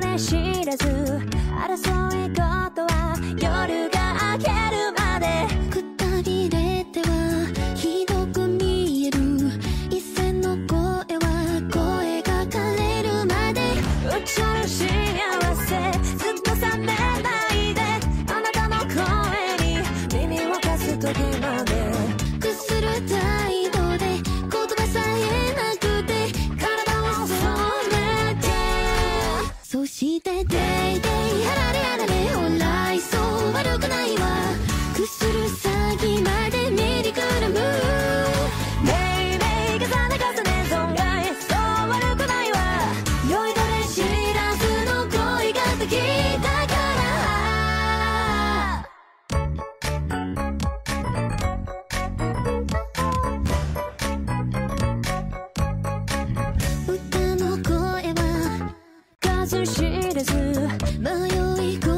れ知らず争い事は夜が明けるまで。くたびれてはひどく見える。一線の声は声が枯れるまで。うっちゃる幸デイデイあられあられほらいそう悪くないわ。真实的字，没有一个。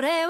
lloreo eh?